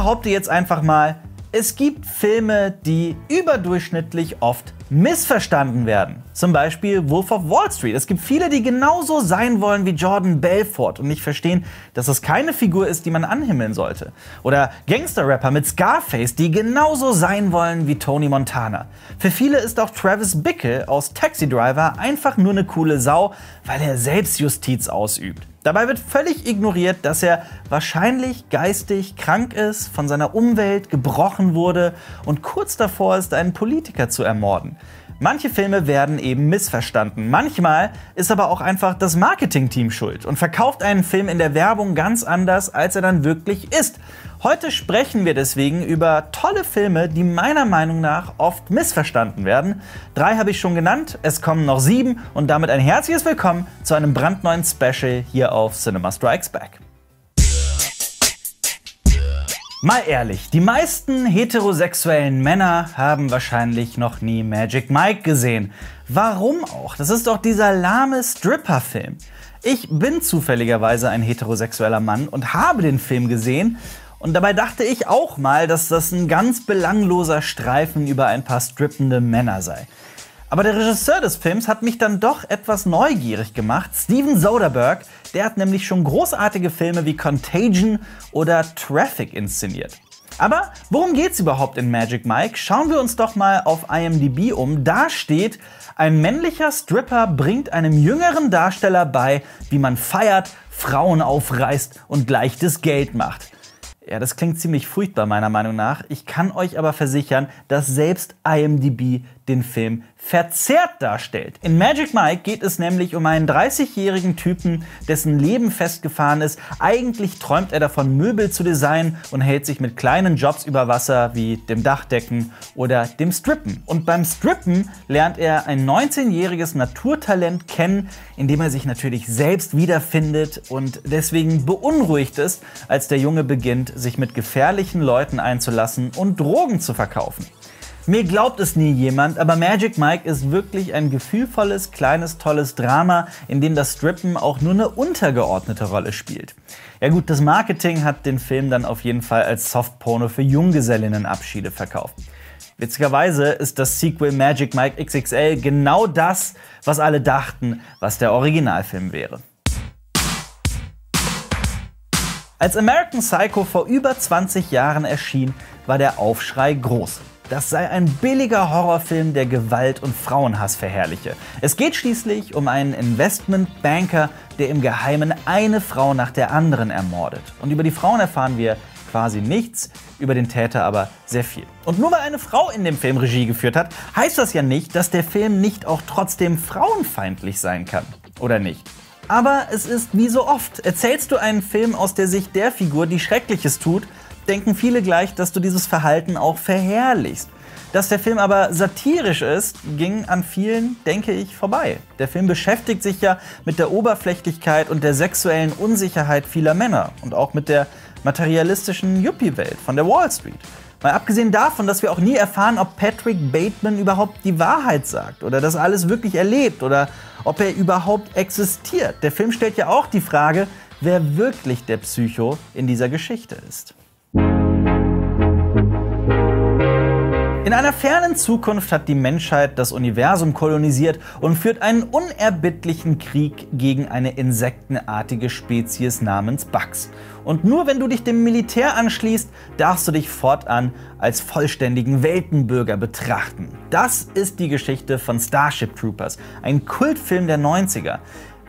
behaupte jetzt einfach mal, es gibt Filme, die überdurchschnittlich oft missverstanden werden. Zum Beispiel Wolf of Wall Street. Es gibt viele, die genauso sein wollen wie Jordan Belfort und nicht verstehen, dass es keine Figur ist, die man anhimmeln sollte. Oder Gangster-Rapper mit Scarface, die genauso sein wollen wie Tony Montana. Für viele ist auch Travis Bickle aus Taxi Driver einfach nur eine coole Sau, weil er Selbstjustiz ausübt. Dabei wird völlig ignoriert, dass er wahrscheinlich geistig krank ist, von seiner Umwelt gebrochen wurde und kurz davor ist, einen Politiker zu ermorden. Manche Filme werden eben missverstanden. Manchmal ist aber auch einfach das Marketingteam schuld und verkauft einen Film in der Werbung ganz anders, als er dann wirklich ist. Heute sprechen wir deswegen über tolle Filme, die meiner Meinung nach oft missverstanden werden. Drei habe ich schon genannt, es kommen noch sieben und damit ein herzliches Willkommen zu einem brandneuen Special hier auf Cinema Strikes Back. Mal ehrlich, die meisten heterosexuellen Männer haben wahrscheinlich noch nie Magic Mike gesehen. Warum auch? Das ist doch dieser lahme Stripper-Film. Ich bin zufälligerweise ein heterosexueller Mann und habe den Film gesehen und dabei dachte ich auch mal, dass das ein ganz belangloser Streifen über ein paar strippende Männer sei. Aber der Regisseur des Films hat mich dann doch etwas neugierig gemacht. Steven Soderbergh, der hat nämlich schon großartige Filme wie Contagion oder Traffic inszeniert. Aber worum geht's überhaupt in Magic Mike? Schauen wir uns doch mal auf IMDb um. Da steht, ein männlicher Stripper bringt einem jüngeren Darsteller bei, wie man feiert, Frauen aufreißt und leichtes Geld macht. Ja, das klingt ziemlich furchtbar meiner Meinung nach. Ich kann euch aber versichern, dass selbst IMDb den Film verzerrt darstellt. In Magic Mike geht es nämlich um einen 30-jährigen Typen, dessen Leben festgefahren ist. Eigentlich träumt er davon, Möbel zu designen und hält sich mit kleinen Jobs über Wasser wie dem Dachdecken oder dem Strippen. Und beim Strippen lernt er ein 19-jähriges Naturtalent kennen, in dem er sich natürlich selbst wiederfindet und deswegen beunruhigt ist, als der Junge beginnt, sich mit gefährlichen Leuten einzulassen und Drogen zu verkaufen. Mir glaubt es nie jemand, aber Magic Mike ist wirklich ein gefühlvolles, kleines, tolles Drama, in dem das Strippen auch nur eine untergeordnete Rolle spielt. Ja gut, das Marketing hat den Film dann auf jeden Fall als Softporno für Junggesellinnenabschiede verkauft. Witzigerweise ist das Sequel Magic Mike XXL genau das, was alle dachten, was der Originalfilm wäre. Als American Psycho vor über 20 Jahren erschien, war der Aufschrei groß. Das sei ein billiger Horrorfilm, der Gewalt und Frauenhass verherrliche. Es geht schließlich um einen Investmentbanker, der im Geheimen eine Frau nach der anderen ermordet. Und über die Frauen erfahren wir quasi nichts, über den Täter aber sehr viel. Und nur weil eine Frau in dem Film Regie geführt hat, heißt das ja nicht, dass der Film nicht auch trotzdem frauenfeindlich sein kann. Oder nicht? Aber es ist wie so oft. Erzählst du einen Film aus der Sicht der Figur, die Schreckliches tut, denken viele gleich, dass du dieses Verhalten auch verherrlichst. Dass der Film aber satirisch ist, ging an vielen, denke ich, vorbei. Der Film beschäftigt sich ja mit der Oberflächlichkeit und der sexuellen Unsicherheit vieler Männer und auch mit der materialistischen Yuppie-Welt von der Wall Street. Mal abgesehen davon, dass wir auch nie erfahren, ob Patrick Bateman überhaupt die Wahrheit sagt oder das alles wirklich erlebt oder ob er überhaupt existiert. Der Film stellt ja auch die Frage, wer wirklich der Psycho in dieser Geschichte ist. In einer fernen Zukunft hat die Menschheit das Universum kolonisiert und führt einen unerbittlichen Krieg gegen eine insektenartige Spezies namens Bugs. Und nur wenn du dich dem Militär anschließt, darfst du dich fortan als vollständigen Weltenbürger betrachten. Das ist die Geschichte von Starship Troopers, ein Kultfilm der 90er.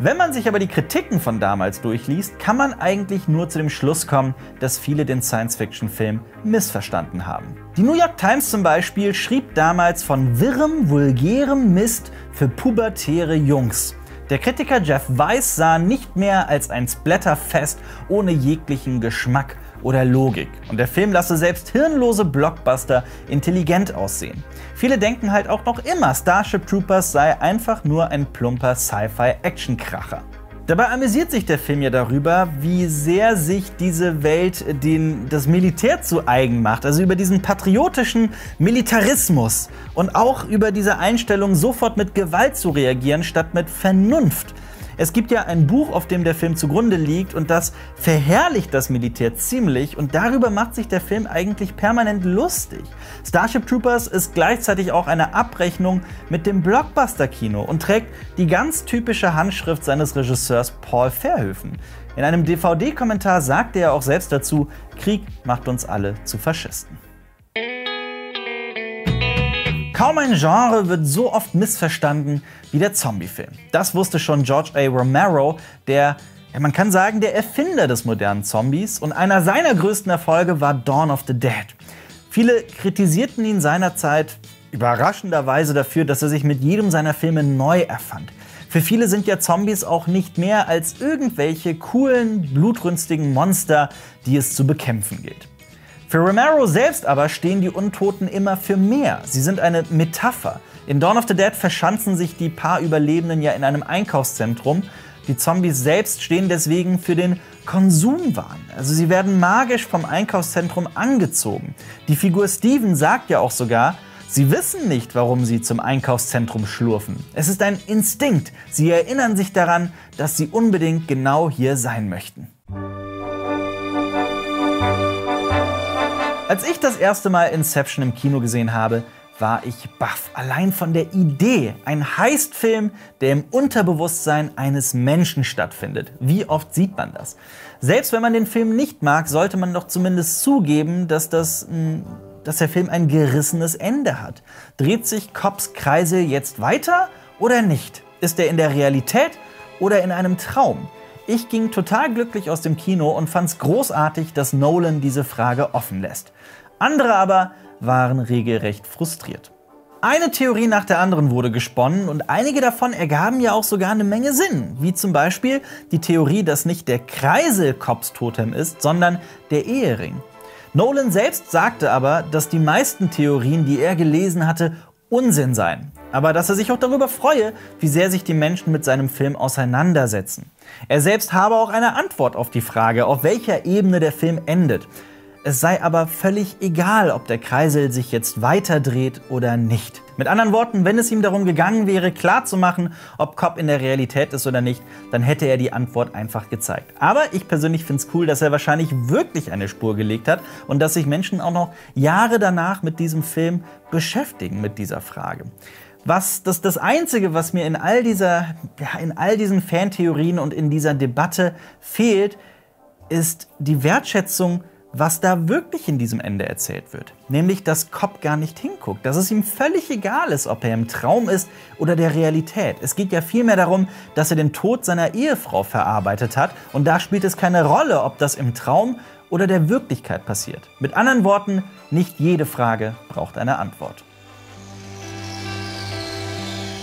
Wenn man sich aber die Kritiken von damals durchliest, kann man eigentlich nur zu dem Schluss kommen, dass viele den Science-Fiction-Film missverstanden haben. Die New York Times zum Beispiel schrieb damals von wirrem, vulgärem Mist für pubertäre Jungs. Der Kritiker Jeff Weiss sah nicht mehr als ein Splatterfest ohne jeglichen Geschmack oder Logik. Und der Film lasse selbst hirnlose Blockbuster intelligent aussehen. Viele denken halt auch noch immer, Starship Troopers sei einfach nur ein plumper Sci-Fi-Actionkracher. Dabei amüsiert sich der Film ja darüber, wie sehr sich diese Welt den, das Militär zu eigen macht. Also über diesen patriotischen Militarismus und auch über diese Einstellung, sofort mit Gewalt zu reagieren, statt mit Vernunft. Es gibt ja ein Buch, auf dem der Film zugrunde liegt und das verherrlicht das Militär ziemlich und darüber macht sich der Film eigentlich permanent lustig. Starship Troopers ist gleichzeitig auch eine Abrechnung mit dem Blockbuster-Kino und trägt die ganz typische Handschrift seines Regisseurs Paul Verhoeven. In einem DVD-Kommentar sagte er auch selbst dazu, Krieg macht uns alle zu Faschisten. Kaum ein Genre wird so oft missverstanden wie der Zombie-Film. Das wusste schon George A. Romero, der, ja, man kann sagen, der Erfinder des modernen Zombies. Und einer seiner größten Erfolge war Dawn of the Dead. Viele kritisierten ihn seinerzeit überraschenderweise dafür, dass er sich mit jedem seiner Filme neu erfand. Für viele sind ja Zombies auch nicht mehr als irgendwelche coolen, blutrünstigen Monster, die es zu bekämpfen gilt. Für Romero selbst aber stehen die Untoten immer für mehr. Sie sind eine Metapher. In Dawn of the Dead verschanzen sich die paar Überlebenden ja in einem Einkaufszentrum. Die Zombies selbst stehen deswegen für den Konsumwahn. Also sie werden magisch vom Einkaufszentrum angezogen. Die Figur Steven sagt ja auch sogar, sie wissen nicht, warum sie zum Einkaufszentrum schlurfen. Es ist ein Instinkt. Sie erinnern sich daran, dass sie unbedingt genau hier sein möchten. Als ich das erste Mal Inception im Kino gesehen habe, war ich baff. Allein von der Idee. Ein Heistfilm, der im Unterbewusstsein eines Menschen stattfindet. Wie oft sieht man das? Selbst wenn man den Film nicht mag, sollte man doch zumindest zugeben, dass, das, hm, dass der Film ein gerissenes Ende hat. Dreht sich Cops Kreisel jetzt weiter oder nicht? Ist er in der Realität oder in einem Traum? Ich ging total glücklich aus dem Kino und fand es großartig, dass Nolan diese Frage offen lässt. Andere aber waren regelrecht frustriert. Eine Theorie nach der anderen wurde gesponnen und einige davon ergaben ja auch sogar eine Menge Sinn, wie zum Beispiel die Theorie, dass nicht der Kreisel Cops Totem ist, sondern der Ehering. Nolan selbst sagte aber, dass die meisten Theorien, die er gelesen hatte, Unsinn seien aber dass er sich auch darüber freue, wie sehr sich die Menschen mit seinem Film auseinandersetzen. Er selbst habe auch eine Antwort auf die Frage, auf welcher Ebene der Film endet. Es sei aber völlig egal, ob der Kreisel sich jetzt weiterdreht oder nicht. Mit anderen Worten, wenn es ihm darum gegangen wäre, klarzumachen, ob Cobb in der Realität ist oder nicht, dann hätte er die Antwort einfach gezeigt. Aber ich persönlich finde es cool, dass er wahrscheinlich wirklich eine Spur gelegt hat und dass sich Menschen auch noch Jahre danach mit diesem Film beschäftigen, mit dieser Frage. Was das, das Einzige, was mir in all, dieser, ja, in all diesen Fantheorien und in dieser Debatte fehlt, ist die Wertschätzung, was da wirklich in diesem Ende erzählt wird. Nämlich, dass Cobb gar nicht hinguckt, dass es ihm völlig egal ist, ob er im Traum ist oder der Realität. Es geht ja vielmehr darum, dass er den Tod seiner Ehefrau verarbeitet hat und da spielt es keine Rolle, ob das im Traum oder der Wirklichkeit passiert. Mit anderen Worten, nicht jede Frage braucht eine Antwort.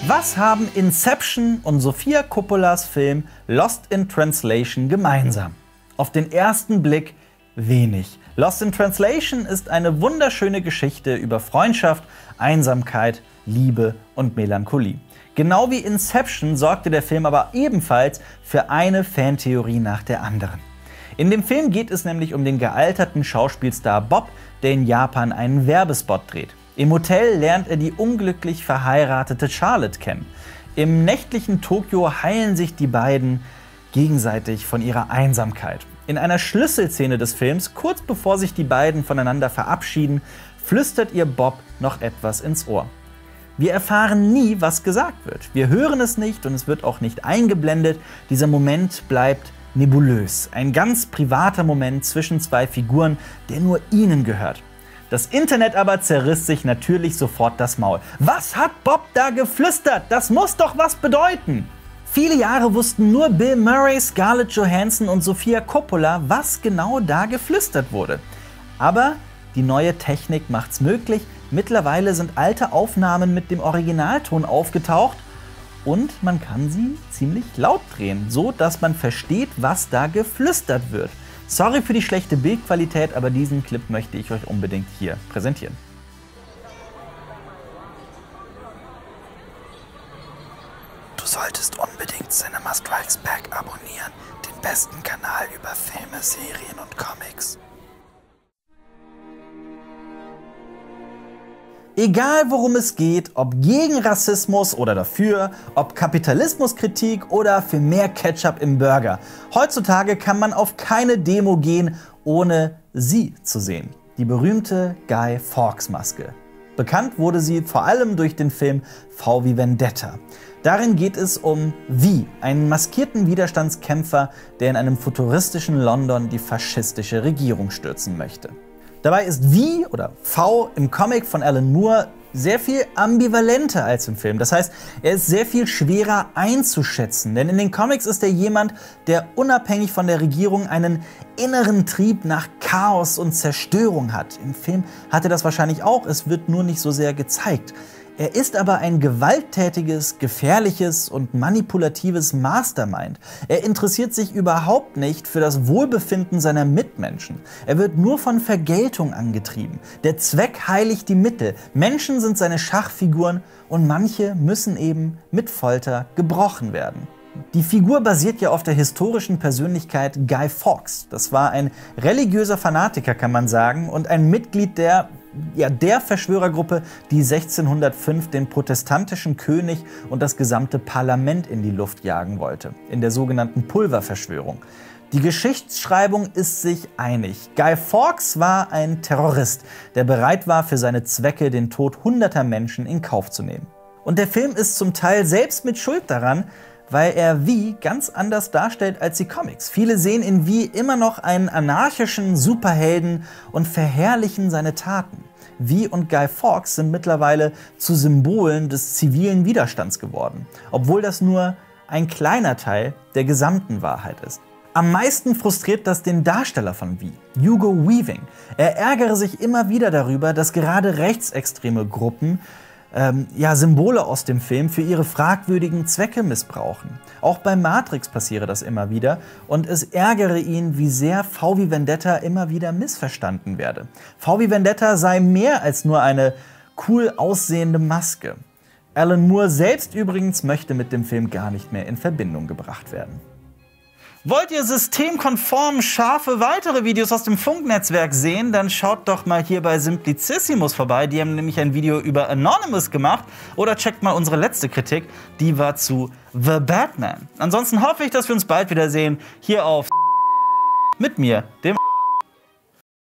Was haben Inception und Sofia Coppolas Film Lost in Translation gemeinsam? Auf den ersten Blick wenig. Lost in Translation ist eine wunderschöne Geschichte über Freundschaft, Einsamkeit, Liebe und Melancholie. Genau wie Inception sorgte der Film aber ebenfalls für eine Fantheorie nach der anderen. In dem Film geht es nämlich um den gealterten Schauspielstar Bob, der in Japan einen Werbespot dreht. Im Hotel lernt er die unglücklich verheiratete Charlotte kennen. Im nächtlichen Tokio heilen sich die beiden gegenseitig von ihrer Einsamkeit. In einer Schlüsselszene des Films, kurz bevor sich die beiden voneinander verabschieden, flüstert ihr Bob noch etwas ins Ohr. Wir erfahren nie, was gesagt wird. Wir hören es nicht und es wird auch nicht eingeblendet. Dieser Moment bleibt nebulös. Ein ganz privater Moment zwischen zwei Figuren, der nur ihnen gehört. Das Internet aber zerriss sich natürlich sofort das Maul. Was hat Bob da geflüstert? Das muss doch was bedeuten. Viele Jahre wussten nur Bill Murray, Scarlett Johansson und Sofia Coppola, was genau da geflüstert wurde. Aber die neue Technik macht's möglich. Mittlerweile sind alte Aufnahmen mit dem Originalton aufgetaucht und man kann sie ziemlich laut drehen, so dass man versteht, was da geflüstert wird. Sorry für die schlechte Bildqualität, aber diesen Clip möchte ich euch unbedingt hier präsentieren. Unbedingt Cinema Strikes Back abonnieren, den besten Kanal über Filme, Serien und Comics. Egal worum es geht, ob gegen Rassismus oder dafür, ob Kapitalismuskritik oder für mehr Ketchup im Burger. Heutzutage kann man auf keine Demo gehen, ohne sie zu sehen. Die berühmte Guy Fawkes Maske. Bekannt wurde sie vor allem durch den Film V wie Vendetta. Darin geht es um V, einen maskierten Widerstandskämpfer, der in einem futuristischen London die faschistische Regierung stürzen möchte. Dabei ist V oder V im Comic von Alan Moore sehr viel ambivalenter als im Film. Das heißt, er ist sehr viel schwerer einzuschätzen. Denn in den Comics ist er jemand, der unabhängig von der Regierung einen inneren Trieb nach Chaos und Zerstörung hat. Im Film hat er das wahrscheinlich auch, es wird nur nicht so sehr gezeigt. Er ist aber ein gewalttätiges, gefährliches und manipulatives Mastermind. Er interessiert sich überhaupt nicht für das Wohlbefinden seiner Mitmenschen. Er wird nur von Vergeltung angetrieben. Der Zweck heiligt die Mittel. Menschen sind seine Schachfiguren und manche müssen eben mit Folter gebrochen werden. Die Figur basiert ja auf der historischen Persönlichkeit Guy Fawkes. Das war ein religiöser Fanatiker, kann man sagen, und ein Mitglied der ja, der Verschwörergruppe, die 1605 den protestantischen König und das gesamte Parlament in die Luft jagen wollte, in der sogenannten Pulververschwörung. Die Geschichtsschreibung ist sich einig. Guy Fawkes war ein Terrorist, der bereit war, für seine Zwecke den Tod hunderter Menschen in Kauf zu nehmen. Und der Film ist zum Teil selbst mit Schuld daran, weil er wie ganz anders darstellt als die Comics. Viele sehen in wie immer noch einen anarchischen Superhelden und verherrlichen seine Taten. Wie und Guy Fawkes sind mittlerweile zu Symbolen des zivilen Widerstands geworden, obwohl das nur ein kleiner Teil der gesamten Wahrheit ist. Am meisten frustriert das den Darsteller von Wie, Hugo Weaving. Er ärgere sich immer wieder darüber, dass gerade rechtsextreme Gruppen ähm, ja, Symbole aus dem Film für ihre fragwürdigen Zwecke missbrauchen. Auch bei Matrix passiere das immer wieder und es ärgere ihn, wie sehr V wie Vendetta immer wieder missverstanden werde. V wie Vendetta sei mehr als nur eine cool aussehende Maske. Alan Moore selbst übrigens möchte mit dem Film gar nicht mehr in Verbindung gebracht werden. Wollt ihr systemkonform scharfe weitere Videos aus dem Funknetzwerk sehen, dann schaut doch mal hier bei Simplicissimus vorbei. Die haben nämlich ein Video über Anonymous gemacht. Oder checkt mal unsere letzte Kritik, die war zu The Batman. Ansonsten hoffe ich, dass wir uns bald wiedersehen hier auf mit mir, dem